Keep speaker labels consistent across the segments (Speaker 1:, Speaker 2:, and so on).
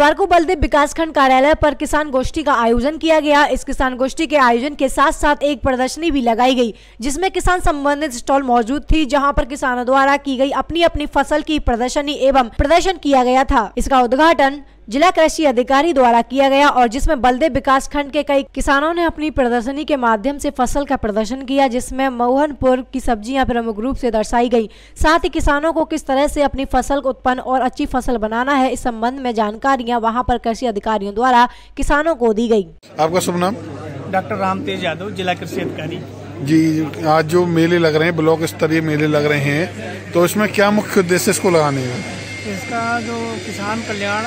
Speaker 1: बुधवार को बलदेव विकासखंड कार्यालय पर किसान गोष्ठी का आयोजन किया गया। इस किसान गोष्ठी के आयोजन के साथ साथ एक प्रदर्शनी भी लगाई गई, जिसमें किसान संबंधित स्टॉल मौजूद थी, जहाँ पर किसानों द्वारा की गई अपनी अपनी फ़सल की प्रदर्शनी एवं प्रदर्शन किया गया था। इसका उद्घाटन जिला कृषि अधिकारी द्वारा किया गया और जिसमें बलदेव विकास खंड के कई किसानों ने अपनी प्रदर्शनी के माध्यम से फ़सल का प्रदर्शन किया जिसमें मोहनपुर की सब्ज़ियाँ प्रमुख रूप से दर्शाई गई। साथ ही किसानों को किस तरह से अपनी फ़सल को उत्पन्न और अच्छी फ़सल बनाना है इस संबंध में जानकारियाँ वहाँ पर कृषि अधिकारियों द्वारा किसानों को दी गई
Speaker 2: आपका शुभ नाम?
Speaker 3: डॉक्टर राम तेज यादव जिला कृषि अधिकारी।
Speaker 2: जी आज जो मेले लग रहे हैं ब्लॉक स्तरीय मेले लग रहे हैं तो इसमें क्या मुख्य उद्देश्य इसको लगाने का
Speaker 3: इसका जो किसान कल्याण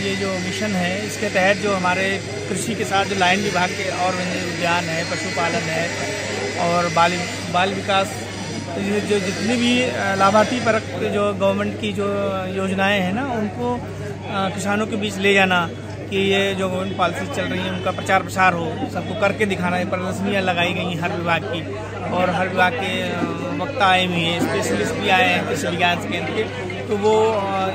Speaker 3: ये जो मिशन है, इसके तहत जो हमारे कृषि के साथ जो लाइन विभाग के और उद्यान है, पशुपालन है और बाल बाल विकास जो जितनी भी लाभार्थी परक जो गवर्नमेंट की जो योजनाएँ हैं ना, उनको किसानों के बीच ले जाना कि ये जो गवर्नमेंट पॉलिसी चल रही है, उनका प्रचार प्रसार हो, सबको करके दिखाना है, प्रदर्शनियाँ लगाई गई हैं हर विभाग की। और हर विभाग के वक्ता आए हुए हैं स्पेशलिस्ट भी आए हैं कृषि विज्ञान केंद्र के। तो वो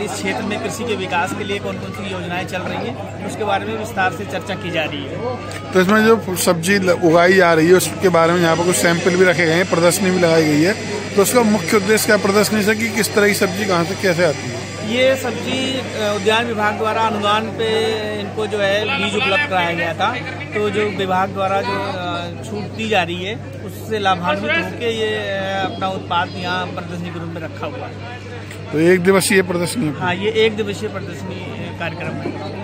Speaker 3: इस क्षेत्र में कृषि के विकास के लिए कौन कौन सी योजनाएँ चल रही हैं, उसके बारे में विस्तार से चर्चा की जा रही है।
Speaker 2: तो इसमें जो सब्ज़ी उगाई जा रही है, उसके बारे में यहाँ पर कुछ सैंपल भी रखे गए हैं, प्रदर्शनी भी लगाई गई है। तो उसका मुख्य उद्देश्य क्या प्रदर्शनी से कि किस तरह की सब्ज़ी कहाँ से कैसे आती है?
Speaker 3: ये सब्ज़ी उद्यान विभाग द्वारा अनुदान पे इनको जो है बीज उपलब्ध कराया गया था। तो जो विभाग द्वारा जो छूट दी जा रही है उससे लाभान्वित होकर ये अपना उत्पाद यहाँ प्रदर्शनी के रूप में रखा हुआ है।
Speaker 2: तो एक दिवसीय प्रदर्शनी
Speaker 3: हाँ। ये एक दिवसीय प्रदर्शनी कार्यक्रम है।